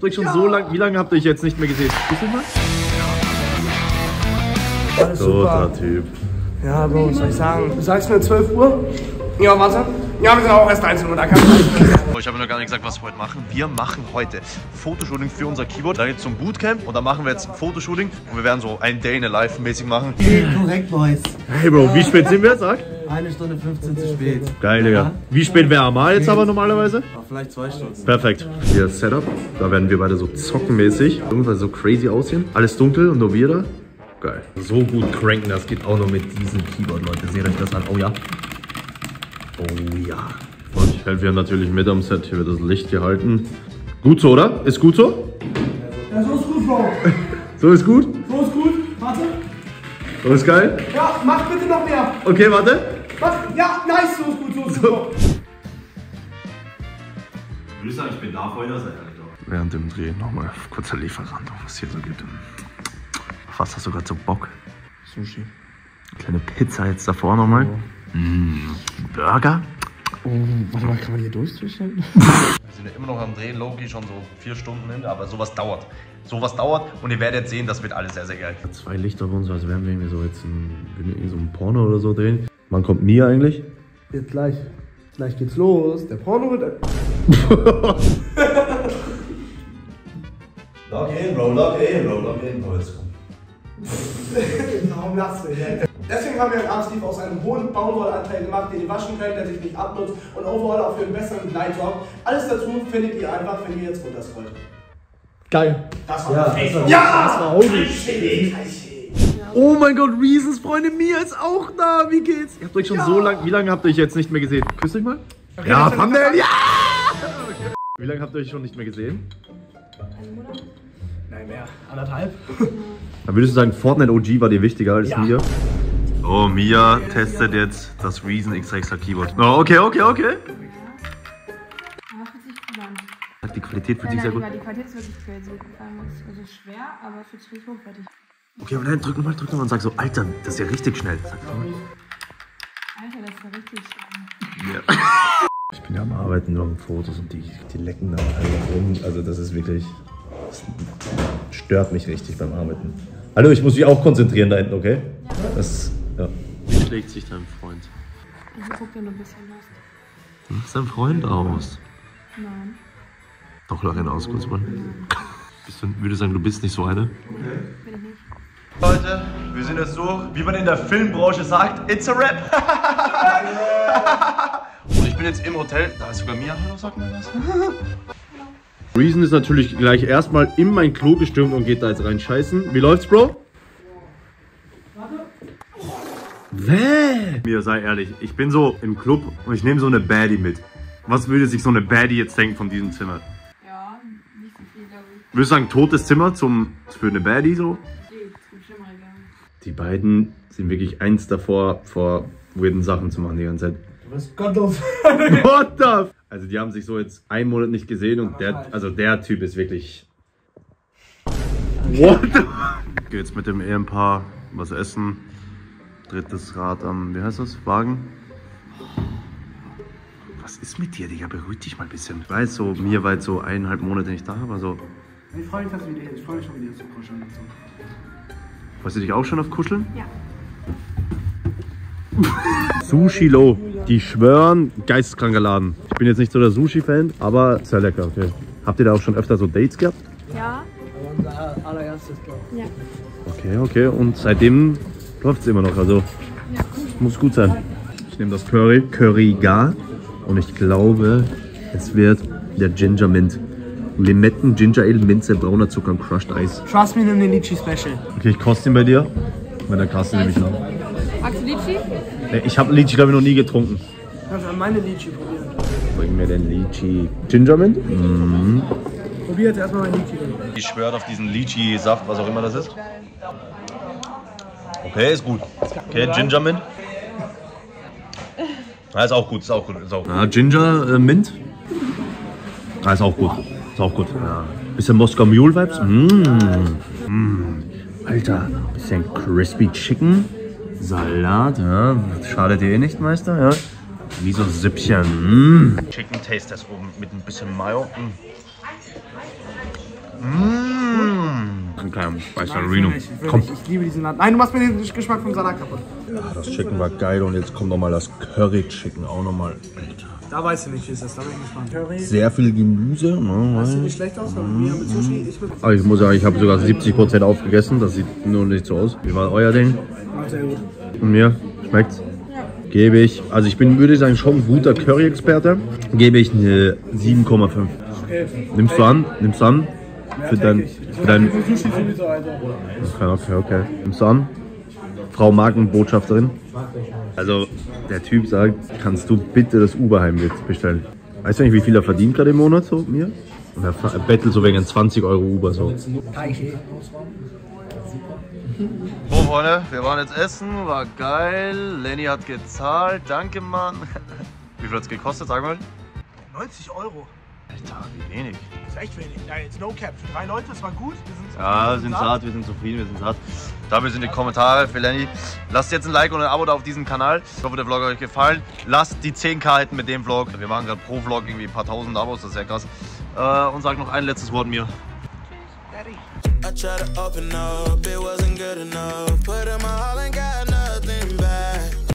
habt euch schon so lange, wie lange habt ihr euch jetzt nicht mehr gesehen? Wisst ihr mal? Alles super. Typ. Ja, Bro, was soll ich sagen? Du sagst mir 12 Uhr? Ja, warte. Ja, wir sind auch erst 13 Uhr, da kann ich Ich habe noch gar nicht gesagt, was wir heute machen. Wir machen heute Fotoshooting für unser Keyboard. Dann geht's zum Bootcamp und dann machen wir jetzt Fotoshooting und wir werden so ein Day in a Life mäßig machen. Korrekt, Boys. Hey Bro, wie spät sind wir? Sag. Eine Stunde 15 zu spät. Geil, Digga. Wie spät wäre Amar jetzt aber normalerweise? Ach, vielleicht zwei Stunden. Perfekt. Hier das Setup. Da werden wir beide so zockenmäßig. Irgendwas so crazy aussehen. Alles dunkel und nur wir da. Geil. So gut cranken, das geht auch noch mit diesem Keyboard, Leute. Seht euch das an. Oh ja. Oh ja. Und ich helfe hier natürlich mit am Set. Hier wird das Licht gehalten. Gut so, oder? Ist gut so? Ja, so ist gut, Bro. So ist gut? So ist gut. Warte. So ist geil? Ja, mach bitte noch mehr. Okay, warte. Was? Ja, nice, so ist gut, so ist gut. Bro. Ich würde sagen, ich bin da vorher, seid ehrlich Während dem Dreh nochmal kurzer Lieferant, was hier so gibt. Auf was hast du gerade so Bock? Sushi. Kleine Pizza jetzt davor nochmal. Mm, Burger? Oh, warte mal, kann man hier durchzwischen? Wir sind ja immer noch am Drehen, Loki schon so vier Stunden hin, aber sowas dauert. Sowas dauert und ihr werdet sehen, das wird alles sehr, sehr geil. Zwei Lichter bei uns, als wären wir irgendwie so jetzt irgendwie so ein Porno oder so drehen. Wann kommt Mia eigentlich? Jetzt gleich. Gleich geht's los. Der Porno wird. Lock in, Bro, lock in, Bro, lock in, Bro. Jetzt. Warum lachst du denn? Deswegen haben wir einen Armsleeve aus einem hohen Baumwollanteil gemacht, den ihr waschen könnt, der sich nicht abnutzt und overall auch für einen besseren Gleit sorgt. Alles dazu findet ihr einfach, wenn ihr jetzt runterscrollt. Geil. Das war Ja, perfekt. das war- ja! das war holy. Richtig, Oh mein Gott, Reasons Freunde Mia ist auch da. Wie geht's? Ihr habt euch schon so lange, wie lange habt ihr euch jetzt nicht mehr gesehen? Küsst euch mal? ja, das ist Thumbnail, eine- ja! Wie lange habt ihr euch schon nicht mehr gesehen? Nein, mehr. Anderthalb. Dann würdest du sagen, Fortnite OG war dir wichtiger als Mia? Oh, Mia testet jetzt das Reason X-Extra Keyboard. Oh, okay, okay, okay. An. Die Qualität fühlt sich Nein, sehr nein, gut. die Qualität ist wirklich crazy. Also schwer, aber es fühlt sich richtig hochwertig. Okay, aber dann drück nochmal, drück nochmal und sag so, Alter, das ist ja richtig schnell. Sag so. Alter, das ist ja richtig schwer. Ich bin ja am Arbeiten nur an Fotos und die, die lecken da alle rum. Also das ist wirklich, das stört mich richtig beim Arbeiten. Hallo, ich muss mich auch konzentrieren da hinten, okay? Das, ja. Wie schlägt sich dein Freund? Ich guck dir nur ein bisschen was. Wie sieht dein Freund aus? Nein. Doch, lach ihn aus, kurz mal. Bist du, würde sagen, du bist nicht so eine? Bin ich nicht. Leute, wir sind jetzt so, wie man in der Filmbranche sagt, it's a rap. und ich bin jetzt im Hotel, da ist sogar Mia, hallo, sag mir was. Reason ist natürlich gleich erstmal in mein Klo gestürmt und geht da jetzt rein scheißen. Wie läuft's, Bro? Wäh? Mir sei ehrlich, ich bin so im Club und ich nehme so eine Baddie mit. Was würde sich so eine Baddie jetzt denken von diesem Zimmer? Ja, nicht so viel, glaube ich. Würdest du sagen, totes Zimmer zum, für eine Baddie so? Geht, glaube ich. Die beiden sind wirklich eins davor, vor weirden Sachen zu machen die ganze Zeit. Du bist gottlos. What the? f- Also die haben sich so jetzt einen Monat nicht gesehen und der, also der Typ ist wirklich. What the? Geh jetzt mit dem Ehepaar was essen. Drittes Rad am, wie heißt das? Wagen? Was ist mit dir, Digga? Beruhig dich mal ein bisschen. Ich weiß so, mir war jetzt so eineinhalb Monate nicht da, aber so. Ich freue mich, dass wir dir, ich freue mich schon wieder zu kuscheln und so. Freust du dich auch schon auf Kuscheln? Ja. Sushi Low. Die schwören, geisteskranker Laden. Ich bin jetzt nicht so der Sushi-Fan, aber sehr lecker, okay. Habt ihr da auch schon öfter so Dates gehabt? Ja? Unser allererstes, glaube Ja. Okay, okay. Und seitdem läuft es immer noch. Also Ja. muss gut sein. Ich nehme das Curry, Curry Gar. Und ich glaube, es wird der Ginger Mint. Limetten, Ginger Ale, Minze, brauner Zucker und Crushed Eis. ich. Trust me, nimm den Litchi Special. Okay, ich koste ihn bei dir. Bei der Kasse nehme ich noch. Magst du Litchi? Nee, Ich habe Litchi, glaube ich, noch nie getrunken. Kannst du meine Litchi probieren. Bring mir den Litchi. Ginger Mint? Mhm. Probier jetzt erstmal mein Litchi. Ich schwöre auf diesen Lychee-Saft, was auch immer das ist. Okay, ist gut. Okay, Ginger Mint. Ja, ist auch gut, ist auch gut, ist auch gut. Ja, Ginger äh, Mint. Ah, ist auch gut. Ist auch gut. Ja. Bisschen Moskau Mule Vibes. Mmh. Mm. Alter, bisschen Crispy Chicken. Salat, ja. Schadet dir eh nicht, Meister, ja. Wie so Süppchen. Mm. Chicken Taste das oben mit ein bisschen Mayo. Mm. Will nicht, ich will Komm. Ich liebe diesen Laden. Nein, du machst mir den Geschmack vom Salat kaputt. Das Chicken war geil und jetzt kommt nochmal das Curry Chicken auch nochmal. Alter. Da weiß ich nicht, wie es ist. Da bin ich gespannt. Curry. Sehr viel Gemüse. Ne? Sieht nicht schlecht aus, aber mir mit Sushi. Ich Aber ich muss sagen, ich habe sogar 70% aufgegessen. Das sieht nur nicht so aus. Wie war euer Ding? sehr gut. Und mir? Schmeckt's? Gebe ich, also ich bin, würde ich sagen, schon ein guter Curry-Experte. Gebe ich eine 7,5. Nimmst du an? Nimmst du an? Für dein, für dein, Alter. okay, okay, okay. Nimmst du an? Frau Markenbotschafterin. Also, der Typ sagt, kannst du bitte das Uberheim jetzt bestellen? Weißt du nicht, wie viel er verdient gerade im Monat so, mir? Und er er bettelt so wegen 20 Euro Uber so. So, Freunde, wir waren jetzt essen, war geil. Lenny hat gezahlt, danke, Mann. Wie viel hat es gekostet, sag mal? 90 Euro. Alter, wie wenig. Ist echt wenig. Ja, jetzt no cap. Für drei Leute, das war gut. Wir sind Ja, wir sind satt, wir sind zufrieden, wir sind satt. Damit sind die Kommentare für Lenny. Lasst jetzt ein Like und ein Abo da auf diesem Kanal. Ich hoffe, der Vlog hat euch gefallen. Lasst die 10k halten mit dem Vlog. Wir machen gerade pro Vlog irgendwie ein paar tausend Abos, das ist sehr krass. Äh, und sagt noch ein letztes Wort mir. Daddy. I tried to open up, it wasn't good enough. Put in my all and got